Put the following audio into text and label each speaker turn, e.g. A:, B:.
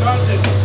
A: Start this.